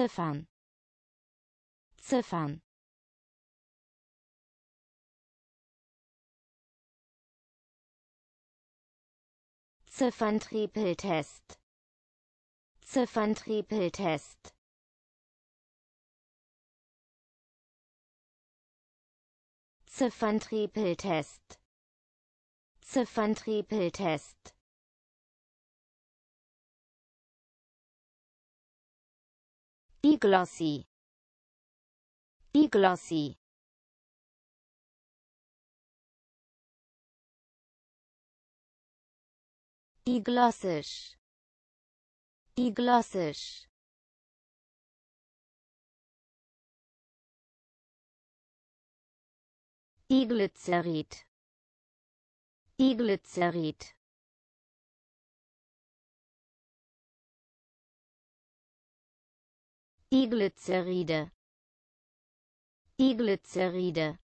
Ziffern. Ziffern. Zifferntriepeltest Zifferntriepeltest Zifferntriepeltest Zifferntriepeltest Diglossie Diglossie Diglossisch Diglossisch Diglycerid Diglycerid Diglyceride Diglyceride